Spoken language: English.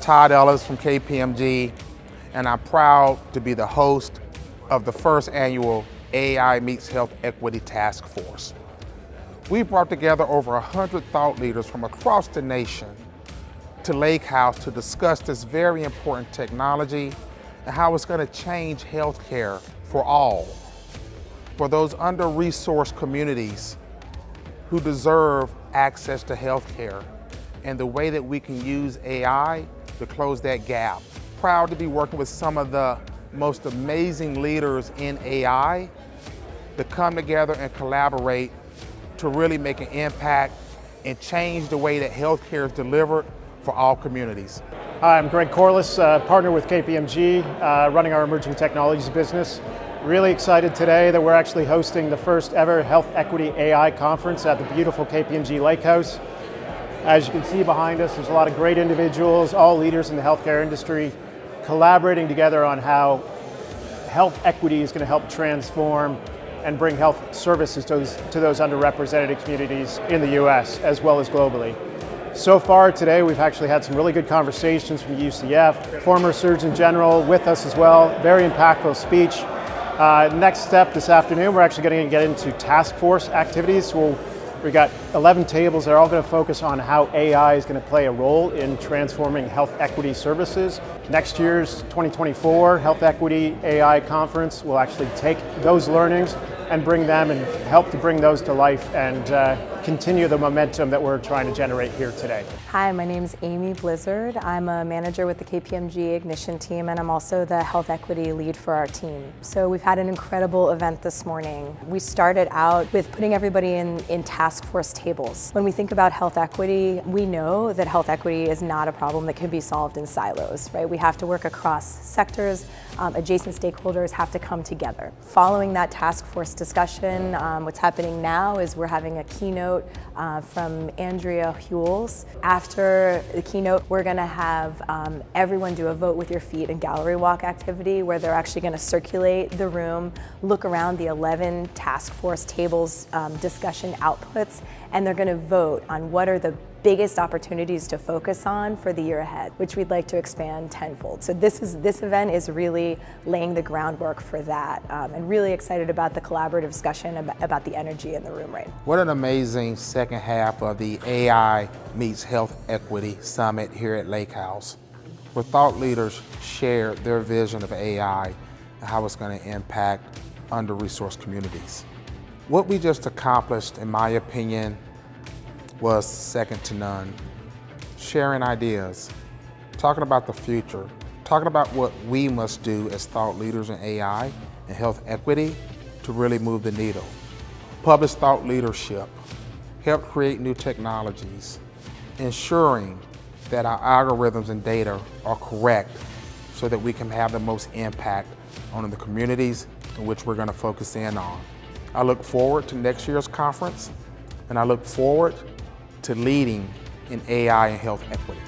Todd Ellis from KPMG, and I'm proud to be the host of the first annual AI Meets Health Equity Task Force. We brought together over 100 thought leaders from across the nation to Lake House to discuss this very important technology and how it's going to change healthcare for all, for those under-resourced communities who deserve access to healthcare, and the way that we can use AI to close that gap. Proud to be working with some of the most amazing leaders in AI to come together and collaborate to really make an impact and change the way that healthcare is delivered for all communities. Hi, I'm Greg Corliss, uh, partner with KPMG, uh, running our emerging technologies business. Really excited today that we're actually hosting the first ever Health Equity AI conference at the beautiful KPMG Lake House. As you can see behind us, there's a lot of great individuals, all leaders in the healthcare industry, collaborating together on how health equity is going to help transform and bring health services to those, to those underrepresented communities in the US as well as globally. So far today, we've actually had some really good conversations from UCF, former Surgeon General with us as well, very impactful speech. Uh, next step this afternoon, we're actually going to get into task force activities. We'll we got 11 tables that are all going to focus on how AI is going to play a role in transforming health equity services. Next year's 2024 Health Equity AI Conference will actually take those learnings and bring them and help to bring those to life and uh, continue the momentum that we're trying to generate here today. Hi, my name is Amy Blizzard. I'm a manager with the KPMG Ignition team and I'm also the health equity lead for our team. So we've had an incredible event this morning. We started out with putting everybody in, in task force tables. When we think about health equity, we know that health equity is not a problem that can be solved in silos, right? We have to work across sectors, um, adjacent stakeholders have to come together. Following that task force discussion, um, what's happening now is we're having a keynote uh, from Andrea Hules. After the keynote, we're going to have um, everyone do a vote with your feet and gallery walk activity where they're actually going to circulate the room, look around the 11 task force tables um, discussion outputs, and they're going to vote on what are the biggest opportunities to focus on for the year ahead, which we'd like to expand tenfold. So this is this event is really laying the groundwork for that, um, and really excited about the collaborative discussion about, about the energy in the room right. What an amazing second half of the AI meets Health Equity Summit here at Lake House, where thought leaders shared their vision of AI and how it's going to impact under-resourced communities. What we just accomplished, in my opinion, was second to none. Sharing ideas, talking about the future, talking about what we must do as thought leaders in AI and health equity to really move the needle. Public thought leadership, help create new technologies, ensuring that our algorithms and data are correct so that we can have the most impact on the communities in which we're going to focus in on. I look forward to next year's conference and I look forward to leading in AI and health equity.